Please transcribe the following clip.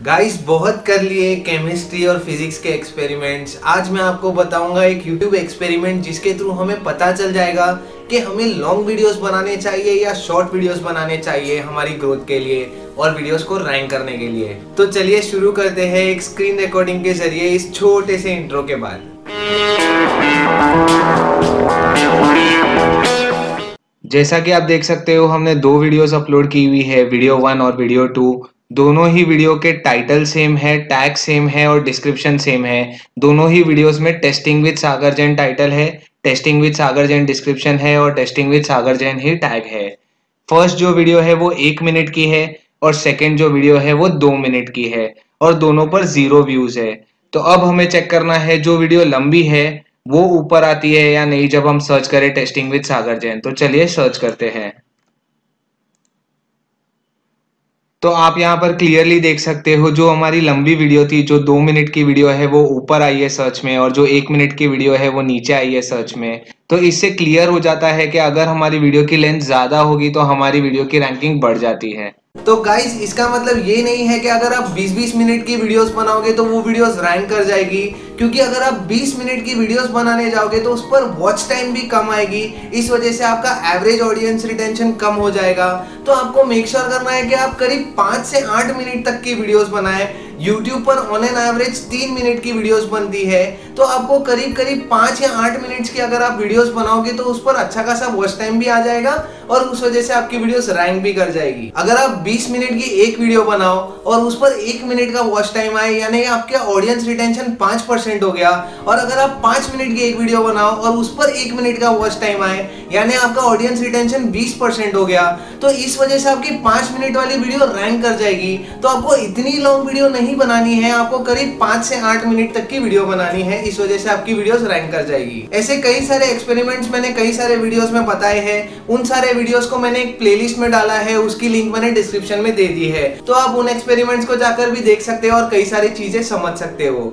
Guys बहुत कर लिए केमिस्ट्री और फिजिक्स के एक्सपेरिमेंट्स आज मैं आपको बताऊँगा एक यूट्यूब एक्सपेरिमेंट जिसके थ्रू हमें पता चल जाएगा कि हमें लॉन्ग वीडियोस बनाने चाहिए या शॉर्ट वीडियोस बनाने चाहिए हमारी ग्रोथ के लिए और वीडियोस को रैंक करने के लिए. तो चलिए शुरू करते हैं एक स्क्रीन रिकॉर्डिंग के ज़रिए इस छोटे से इंट्रो के बाद. जैसा कि आप देख सकते हो, हमने दो वीडियोस अपलोड की हुई है वीडियो वन और वीडियो टू दोनों ही वीडियो के टाइटल सेम है टैग सेम है और डिस्क्रिप्शन सेम है। दोनों ही वीडियोस में testing with Sagar Jain title है testing with Sagar Jain description है और टेस्टिंग विद सागर जैन ही टैग है। फ़र्स्ट जो वीडियो है वो एक मिनट की है और सेकेंड जो वीडियो है वो दो मिनट की है और दोनों पर ज़ीरो व्यूज़ है। तो अब हमें चेक करना है जो वीडियो लंबी है, वो ऊपर आती है या नहीं जब हम सर्च करें टेस्टिंग विद सागर जैन। तो चलिए सर्च करते हैं। तो आप यहाँ पर क्लियरली देख सकते हो, जो हमारी लंबी वीडियो थी, जो दो मिनट की वीडियो है, वो ऊपर आई है सर्च में और जो एक मिनट की वीडियो है, वो नीचे आई है सर्च में। तो इससे क्लियर हो जाता है कि अगर हमारी वीडियो की लेंथ ज़्यादा होगी तो हमारी वीडियो की रैंकिंग बढ़ जाती है। तो गाइज़ इसका मतलब ये नहीं है कि अगर आप 20-20 मिनट की वीडियोस बनाओगे तो वो वीडियोस रैंक कर जाएगी। क्योंकि अगर आप 20 मिनट की वीडियोस बनाने जाओगे तो उस पर वॉच टाइम भी कम आएगी। इस वजह से आपका एवरेज ऑडियंस रिटेंशन कम हो जाएगा। तो आपको मेक श्योर sure करना है कि आप करीब पाँच से आठ मिनट तक की वीडियोस बनाएँ। YouTube पर ऑन एन एवरेज तीन मिनट की वीडियोस बनती है। तो आपको करीब करीब पाँच या आठ मिनट की अगर आप वीडियोस बनाओगे तो उस पर अच्छा खासा वॉच टाइम भी आ जाएगा और उस वजह से आपकी वीडियोस रैंक भी कर जाएगी। अगर आप 20 मिनट की एक वीडियो बनाओ और उस पर एक मिनट का वॉच टाइम आए, यानी आपके ऑडियंस रिटेंशन पाँच परसेंट हो गया। और अगर आप पाँच मिनट की एक वीडियो बनाओ और उस पर एक मिनट का वॉच टाइम आए, यानी आपका ऑडियंस रिटेंशन बीस परसेंट हो गया तो इस वजह से आपकी पाँच मिनट वाली वीडियो रैंक कर जाएगी। तो आपको इतनी लॉन्ग वीडियो नहीं बनानी है, आपको करीब पाँच से आठ मिनट तक की वीडियो बनानी है, इस वजह से आपकी वीडियोस रैंक कर जाएगी। ऐसे कई सारे एक्सपेरिमेंट्स मैंने कई सारे वीडियोस में बताए हैं। उन सारे वीडियोस को मैंने एक प्लेलिस्ट में डाला है, उसकी लिंक मैंने डिस्क्रिप्शन में दे दी है। तो आप उन एक्सपेरिमेंट्स को जाकर भी देख सकते हो और कई सारी चीज़ें समझ सकते हो।